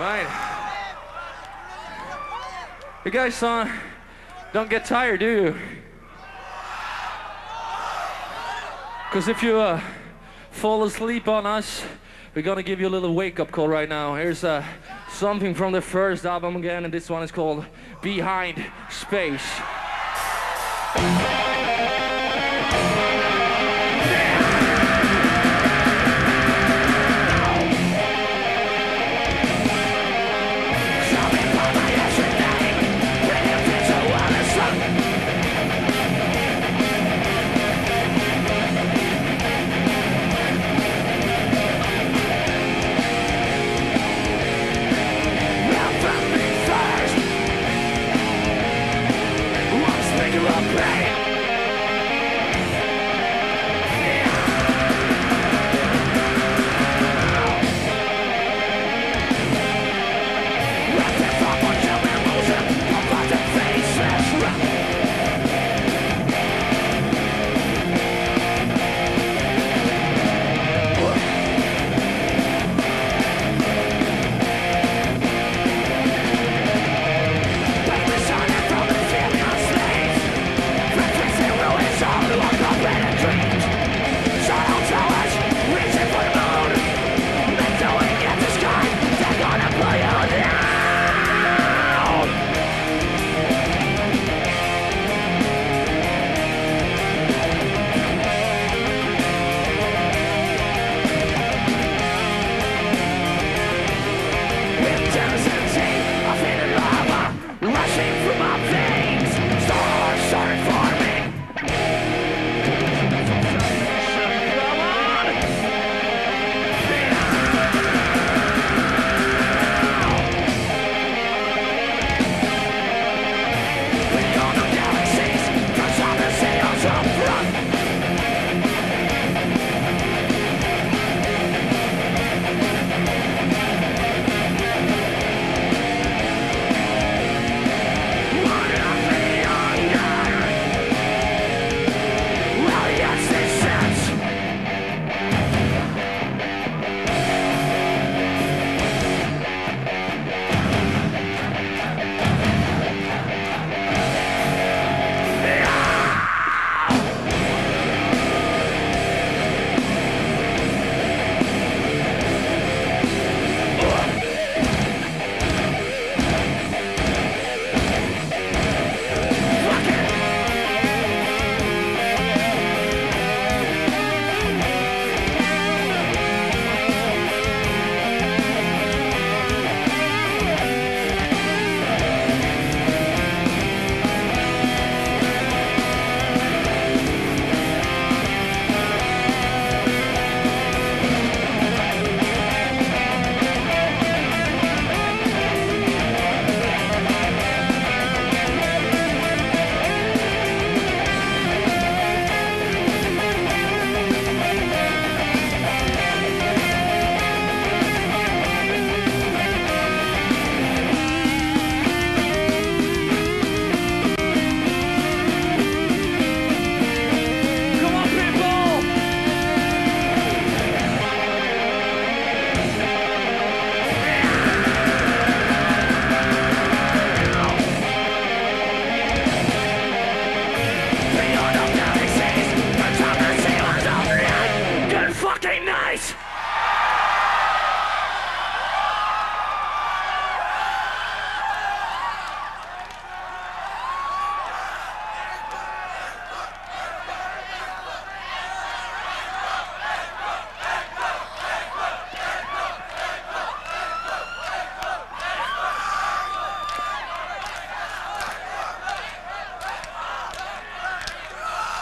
Right. You guys son, don't get tired, do you? Because if you uh, fall asleep on us, we're gonna give you a little wake-up call right now. Here's uh, something from the first album again, and this one is called Behind Space.